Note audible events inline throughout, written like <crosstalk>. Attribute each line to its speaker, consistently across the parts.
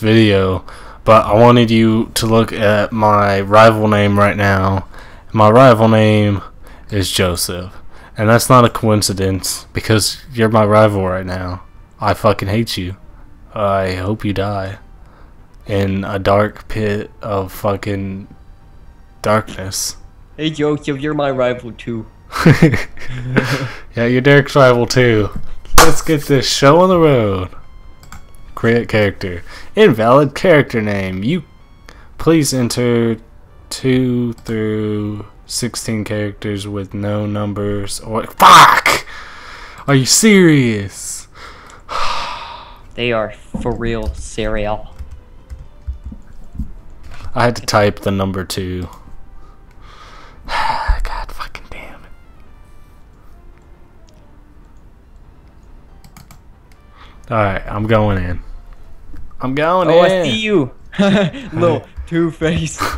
Speaker 1: video, but I wanted you to look at my rival name right now. My rival name is Joseph. And that's not a coincidence because you're my rival right now. I fucking hate you. I hope you die in a dark pit of fucking darkness.
Speaker 2: Hey Joseph, you're my rival too. <laughs>
Speaker 1: yeah, you're Derek's rival too. Let's get this show on the road. Create character. Invalid character name. You please enter 2 through 16 characters with no numbers or. Fuck! Are you serious? <sighs>
Speaker 2: They are for real cereal.
Speaker 1: I had to type the number 2. <sighs> God fucking damn it. Alright, I'm going in. I'm going
Speaker 2: Oh,
Speaker 1: in.
Speaker 2: I see you. <laughs> Little Two Face. <laughs>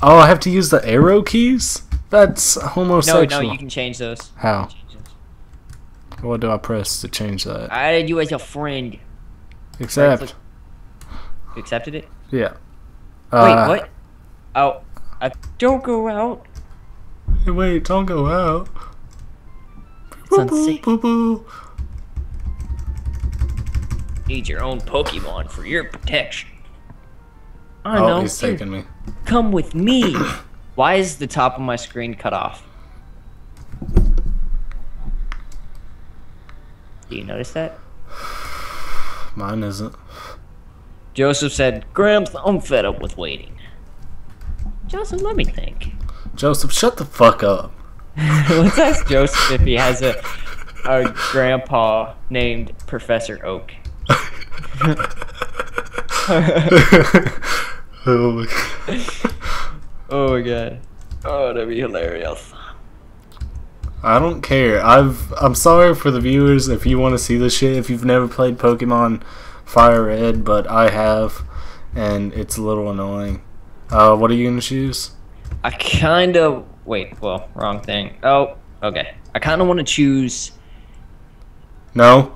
Speaker 1: Oh, I have to use the arrow keys? That's homosexual.
Speaker 2: no, no, you can change those.
Speaker 1: How?
Speaker 2: Change those.
Speaker 1: What do I press to change that?
Speaker 2: I added you as a friend.
Speaker 1: Accept.
Speaker 2: You accepted it?
Speaker 1: Yeah.
Speaker 2: Wait,
Speaker 1: Uh,
Speaker 2: what? Oh, I don't go out.
Speaker 1: Wait, don't go out.
Speaker 2: It's unsafe.
Speaker 1: Boo, boo.
Speaker 2: Need your own Pokemon for your protection. I
Speaker 1: Oh,
Speaker 2: know.
Speaker 1: he's
Speaker 2: Here,
Speaker 1: taking me.
Speaker 2: Come with me. <clears throat> Why is the top of my screen cut off? Do you notice that?
Speaker 1: Mine isn't.
Speaker 2: Joseph said, Gramps, I'm fed up with waiting. Joseph, let me think.
Speaker 1: Joseph, shut the fuck up. <laughs>
Speaker 2: Let's ask Joseph if he has a, a <laughs> grandpa named Professor Oak.
Speaker 1: Oh my god.
Speaker 2: Oh my god. Oh, that'd be hilarious.
Speaker 1: I don't care. I've I'm sorry for the viewers if you want to see this shit if you've never played Pokemon Fire Red, but I have and it's a little annoying. Uh what are you gonna choose?
Speaker 2: I kind of. Wait, well, wrong thing. Oh, okay. I kind of want to choose.
Speaker 1: No?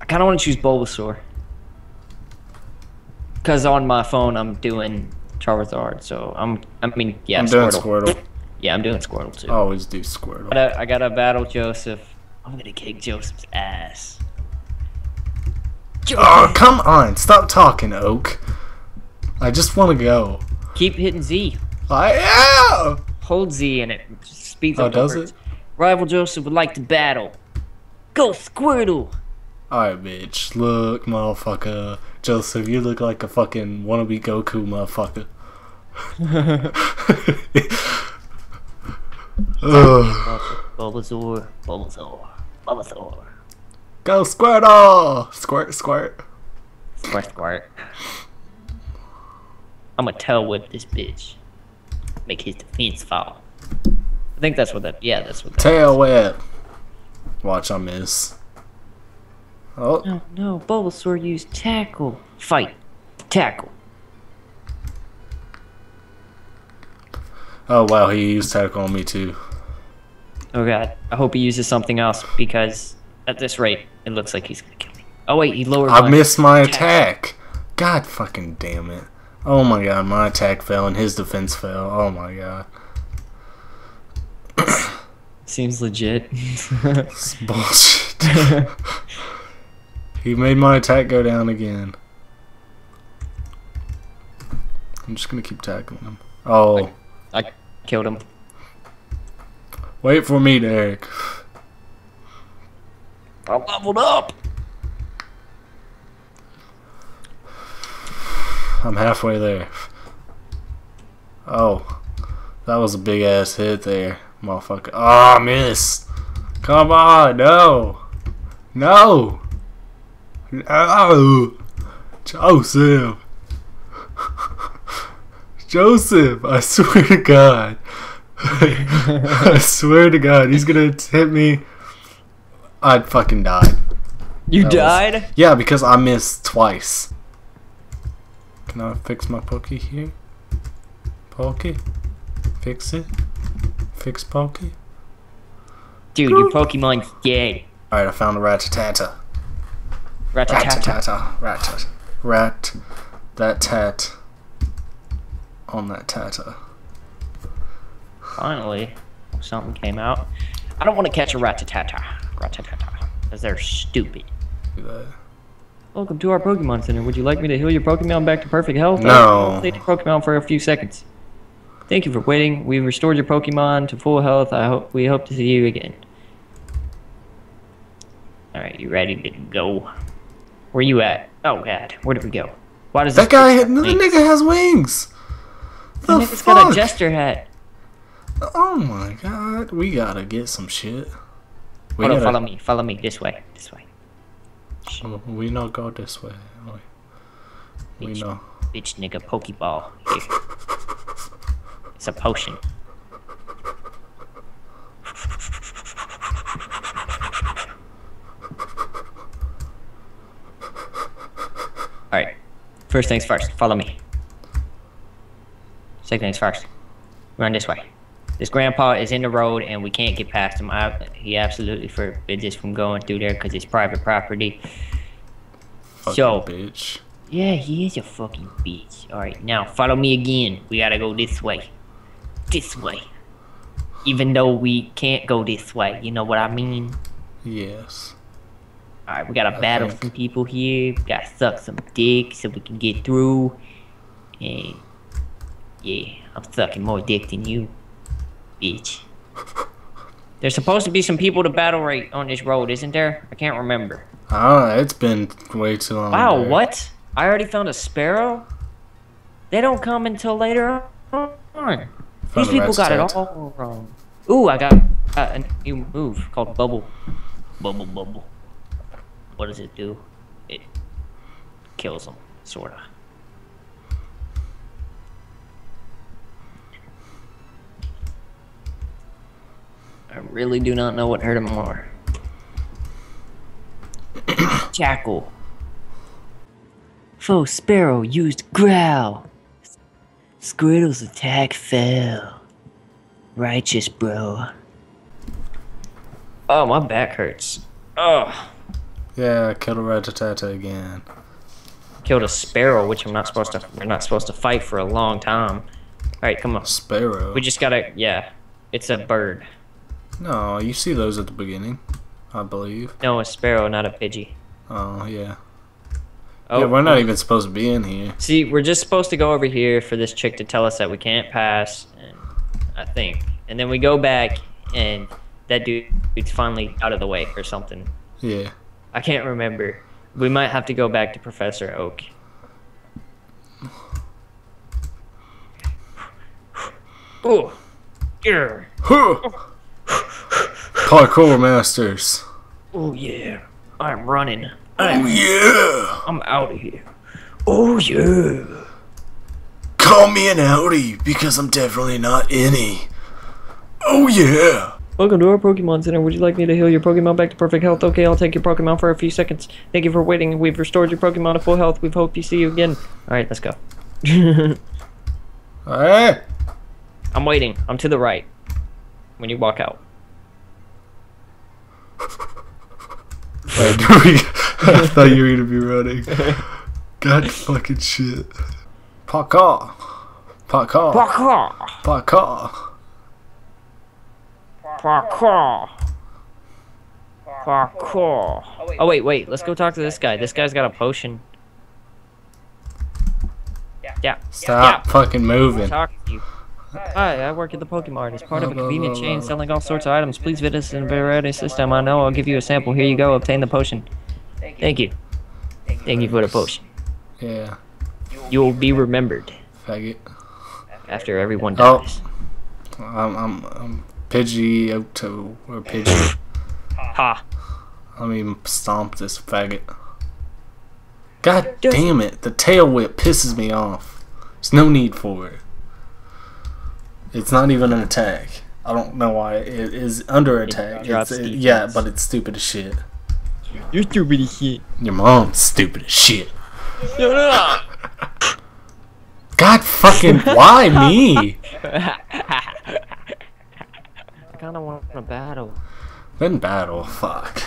Speaker 2: I kind of want to choose Bulbasaur. Because on my phone, I'm doing Charizard, so I'm. I mean, yeah,
Speaker 1: I'm doing
Speaker 2: Squirtle.
Speaker 1: Squirtle.
Speaker 2: Yeah, I'm doing Squirtle too.
Speaker 1: I Always do Squirtle.
Speaker 2: Uh, I gotta, I gotta battle Joseph. I'm gonna kick Joseph's ass.
Speaker 1: Oh, come on. Stop talking, Oak. I just want to go.
Speaker 2: Keep hitting Z.
Speaker 1: I am.
Speaker 2: Hold Z and it speeds
Speaker 1: Oh,
Speaker 2: up. the
Speaker 1: does it?
Speaker 2: Rival Joseph would like to battle. Go Squirtle.
Speaker 1: Alright, bitch. Look, motherfucker. Joseph, you look like a fucking wannabe Goku, motherfucker.
Speaker 2: Bulbasaur, <laughs> Bulbasaur, Bulbasaur.
Speaker 1: Go Squirtle! Squirt, squirt.
Speaker 2: Squirt, squirt. I'm gonna tail whip this bitch. Make his defense fall. I think that's what that. Yeah, that's what that.
Speaker 1: Tail whip. Watch, I miss. Oh.
Speaker 2: oh, No, no, Bulbasaur used tackle. Fight. Tackle.
Speaker 1: oh wow, he used tackle on me too.
Speaker 2: Oh god. I hope he uses something else because at this rate, it looks like he's gonna kill me. Oh wait, he lowered
Speaker 1: I missed my attack. God fucking damn it. Oh my god, my attack fell and his defense fell. Oh my god.
Speaker 2: Seems legit. <laughs>
Speaker 1: Bullshit. <laughs> he made my attack go down again. I'm just gonna keep tackling him. Oh,
Speaker 2: I killed him.
Speaker 1: wait for me, Derek.
Speaker 2: I leveled up.
Speaker 1: I'm halfway there. Oh, that was a big ass hit there, motherfucker. Ah, oh, I missed. Come on, no, no, no, Joseph, Joseph. I swear to God, I swear to God, he's gonna hit me. I'd fucking die.
Speaker 2: You
Speaker 1: That was-
Speaker 2: died?
Speaker 1: Yeah, because I missed twice. Can I fix my Pokey here? Pokey? Fix it? Fix Pokey?
Speaker 2: Dude, your Pokemon's dead.
Speaker 1: Alright, I found a Rattata.
Speaker 2: Ratatata.
Speaker 1: Rattata. Rattata. rat that tat on that tata.
Speaker 2: Finally, something came out. I don't want to catch a rat-a-tata. Rat-a-tata. Because they're stupid. Welcome to our Pokemon Center. Would you like me to heal your Pokemon back to perfect health?
Speaker 1: No.
Speaker 2: I'll your Pokemon for a few seconds. Thank you for waiting. We've restored your Pokemon to full health. I hope we hope to see you again. Alright, you ready to go? Where you at? Oh god, where did we go? Why does
Speaker 1: That guy,
Speaker 2: bitch
Speaker 1: the
Speaker 2: have wings?
Speaker 1: nigga has wings.
Speaker 2: The
Speaker 1: The
Speaker 2: nigga's got a jester hat.
Speaker 1: Oh my god, we gotta get some shit. We
Speaker 2: Hold on,
Speaker 1: gotta,
Speaker 2: follow me. Follow me this way. This way.
Speaker 1: Oh, We not go this way. We, we
Speaker 2: Bitch.
Speaker 1: know.
Speaker 2: Bitch nigga Pokeball. Here. It's a potion. Alright. First things first, follow me. Second things first. Run this way. This grandpa is in the road and we can't get past him. I, he absolutely forbids us from going through there because it's private property.
Speaker 1: Fucking
Speaker 2: So-
Speaker 1: bitch.
Speaker 2: Yeah, he is a fucking bitch. Alright, now follow me again. We gotta go this way. This way. Even though we can't go this way, you know what I mean?
Speaker 1: Yes.
Speaker 2: Alright, we gotta
Speaker 1: I
Speaker 2: battle
Speaker 1: think-
Speaker 2: some people here. We gotta suck some dick so we can get through. And yeah, I'm sucking more dick than you, bitch. <laughs> There's supposed to be some people to battle right on this road, isn't there? I can't remember.
Speaker 1: Ah, it's been way too long.
Speaker 2: Wow,
Speaker 1: there.
Speaker 2: what? I already found a Spearow? They don't come until later on.
Speaker 1: Found
Speaker 2: These
Speaker 1: a
Speaker 2: people
Speaker 1: rat's
Speaker 2: got it all wrong. Ooh, I got uh, a new move called Bubble. Bubble Bubble. What does it do? It kills them, sorta. I really do not know what hurt him more. <coughs> Jackal. Foe Spearow used Growl. Squirtle's attack fell. Righteous, bro. Oh, my back hurts. Oh.
Speaker 1: Yeah, killed a Rattata again.
Speaker 2: Killed a Spearow, which I'm not supposed to. We're not supposed to fight for a long time. All right, come on.
Speaker 1: Spearow.
Speaker 2: We just gotta. Yeah, it's a bird.
Speaker 1: No, you see those at the beginning, I believe.
Speaker 2: No, a Spearow, not a pidgey.
Speaker 1: Oh yeah.
Speaker 2: Oh,
Speaker 1: yeah, we're not even supposed to be in here.
Speaker 2: See, we're just supposed to go over here for this chick to tell us that we can't pass, and I think, and then we go back, and that dude it's finally out of the way or something.
Speaker 1: Yeah.
Speaker 2: I can't remember. We might have to go back to Professor Oak. Ooh. Yeah.
Speaker 1: Huh. Parkour masters.
Speaker 2: Oh yeah. I'm running.
Speaker 1: Oh
Speaker 2: I'm,
Speaker 1: yeah.
Speaker 2: I'm out of here. Oh yeah.
Speaker 1: Call me an outie because I'm definitely not any. Oh yeah.
Speaker 2: Welcome to our Pokemon Center. Would you like me to heal your Pokemon back to perfect health? Okay, I'll take your Pokemon for a few seconds. Thank you for waiting. We've restored your Pokemon to full health. We hope to see you again. Alright, let's go. <laughs>
Speaker 1: Hey.
Speaker 2: I'm waiting. I'm to the right. When you walk out. <laughs>
Speaker 1: Wait, do we, I thought you were gonna be running. God fucking shit. Parkour. Parkour.
Speaker 2: Parkour!
Speaker 1: Parkour.
Speaker 2: Parkour! Parkour! Oh wait, wait. Let's go talk to this guy. This guy's got a potion. Yeah.
Speaker 1: Stop fucking moving.
Speaker 2: Talk to you. Hi, I work at the Pokemart. It's part of a convenient chain selling all sorts of items, please visit us in a variety system. I know. I'll give you a sample. Here you go. Obtain the potion. Thank you. Thank you for the potion.
Speaker 1: Yeah.
Speaker 2: You will be remembered
Speaker 1: Faggot.
Speaker 2: after everyone
Speaker 1: Oh.
Speaker 2: dies.
Speaker 1: I'm I'm I'm Pidgeotto or Pidgey.
Speaker 2: Ha!
Speaker 1: Let me stomp this faggot. God damn it! The tail whip pisses me off. There's no need for it. It's not even an attack. I don't know why it is under attack.
Speaker 2: drops
Speaker 1: it- yeah, but it's stupid as shit.
Speaker 2: You're stupid as shit.
Speaker 1: Your mom's stupid as shit.
Speaker 2: No, no,
Speaker 1: God fucking why me? <laughs>
Speaker 2: I kind of want to battle.
Speaker 1: Then battle. Fuck.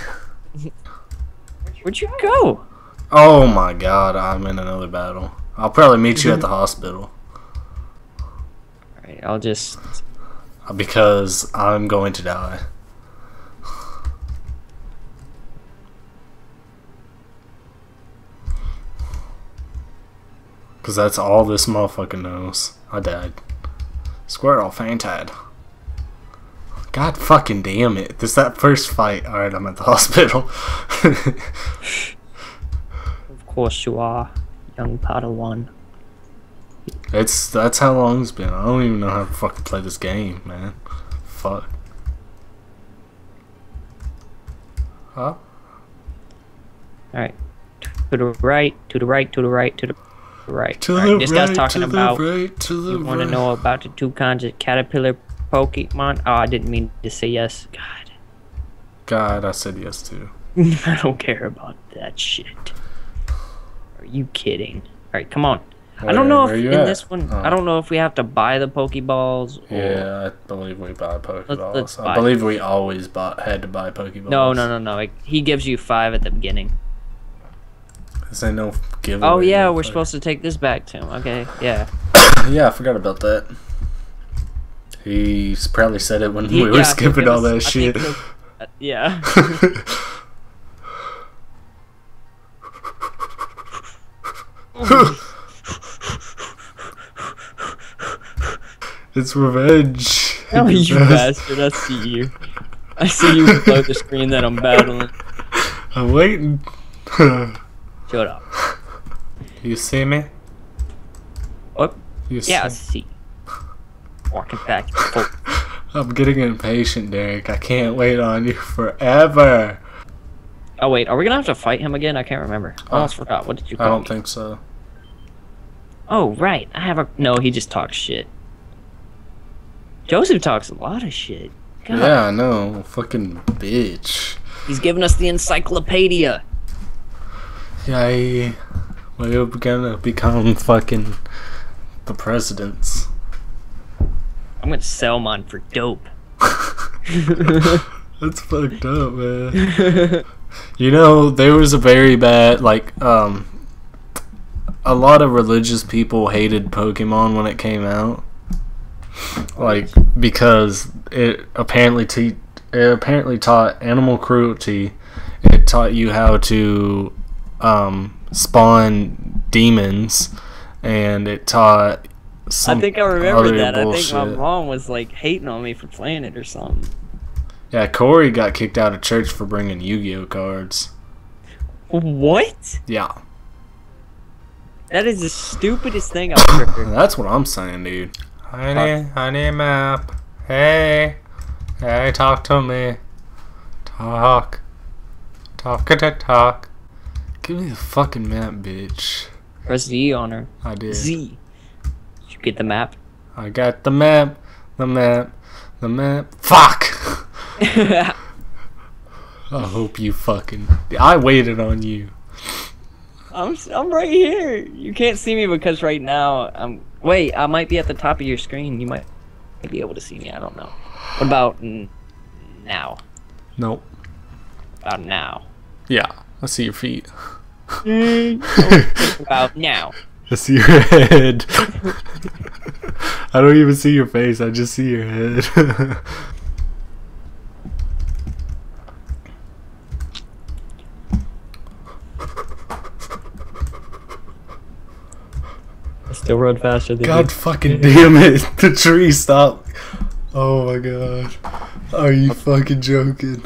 Speaker 1: <laughs>
Speaker 2: Where'd you go?
Speaker 1: Oh my god, I'm in another battle. I'll probably meet you at the <laughs> hospital
Speaker 2: Alright, I'll just.
Speaker 1: because I'm going to die. Because that's all this motherfucker knows. I died. Squirtle fainted. God fucking damn it. This that first fight. Alright, I'm at the <laughs> hospital.
Speaker 2: Of course you are, young Padawan.
Speaker 1: it's that's how long it's been. I don't even know how to fucking play this game, man. Fuck. Huh?
Speaker 2: Alright. To the right, to the right, to the right, to the right.
Speaker 1: To
Speaker 2: Alright,
Speaker 1: the
Speaker 2: this
Speaker 1: right,
Speaker 2: guy's talking
Speaker 1: to
Speaker 2: about.
Speaker 1: the right, to the
Speaker 2: You want to know about the two kinds of caterpillar Pokemon? Oh, I didn't mean to say yes. God.
Speaker 1: God, I said yes too. <laughs>
Speaker 2: I don't care about that shit. Are you kidding? Alright, come on. I don't know if in
Speaker 1: at?
Speaker 2: this one,
Speaker 1: Oh.
Speaker 2: I don't know if we have to buy the Pokeballs or.
Speaker 1: Yeah, I believe we buy Pokeballs.
Speaker 2: let's
Speaker 1: I
Speaker 2: buy
Speaker 1: believe we always bought had to buy Pokeballs.
Speaker 2: No, no, no, no. Like, he gives you five at the beginning.
Speaker 1: This ain't no giveaway.
Speaker 2: Oh yeah, we're supposed to take this back to him. Okay, yeah. <coughs>
Speaker 1: Yeah, I forgot about that. He's probably said it when
Speaker 2: He-
Speaker 1: we were
Speaker 2: yeah,
Speaker 1: skipping all that
Speaker 2: I
Speaker 1: shit.
Speaker 2: uh, yeah.
Speaker 1: it's revenge.
Speaker 2: Oh, you bastard! I see you. I see you below the screen that I'm battling.
Speaker 1: I'm waiting.
Speaker 2: Shut up.
Speaker 1: you see me?
Speaker 2: What?
Speaker 1: You
Speaker 2: Yeah, I
Speaker 1: see-
Speaker 2: see. Walking back and forth. <laughs>
Speaker 1: I'm getting impatient, Derek. I can't wait on you forever.
Speaker 2: Oh wait, are we gonna have to fight him again? I can't remember. Oh, I almost forgot. What did you
Speaker 1: I don't
Speaker 2: me?
Speaker 1: think so.
Speaker 2: Oh right, I have a. No, he just talks shit. Joseph talks a lot of shit. God,
Speaker 1: Yeah, I know. Fucking bitch.
Speaker 2: he's giving us the encyclopedia.
Speaker 1: Yay. We're gonna become fucking the presidents.
Speaker 2: I'm gonna sell mine for dope. <laughs>
Speaker 1: That's fucked up, man. <laughs> You know, there was a very bad, like, um, a lot of religious people hated Pokemon when it came out. Like, because it apparently te- it apparently taught animal cruelty. It taught you how to um, spawn demons, and it taught. Some
Speaker 2: I think I remember
Speaker 1: other
Speaker 2: that. I think my mom was like hating on me for playing it or something.
Speaker 1: Yeah, Corey got kicked out of church for bringing Yu-Gi-Oh cards.
Speaker 2: What?
Speaker 1: Yeah,
Speaker 2: That is the stupidest thing <coughs> I've ever heard.
Speaker 1: that's what I'm saying, dude. Honey, need, I need a map. Hey, hey, talk to me. Talk, talk, talk, talk. Give me the fucking map, bitch.
Speaker 2: Press Z on her.
Speaker 1: I did.
Speaker 2: Z. Get the map?
Speaker 1: I got the map, the map, the map. Fuck. <laughs> I hope you fucking. I waited on you.
Speaker 2: I'm I'm right here. You can't see me because right now I'm. Wait, I might be at the top of your screen. You might, might be able to see me. I don't know. What about now?
Speaker 1: Nope.
Speaker 2: About now?
Speaker 1: Yeah, I see your feet.
Speaker 2: Hmm, <laughs> about now?
Speaker 1: I see your head. I don't even see your face. I just see your head.
Speaker 2: I still run faster than
Speaker 1: God fucking damn it! <laughs> The tree stopped. Oh my god. Are you fucking joking?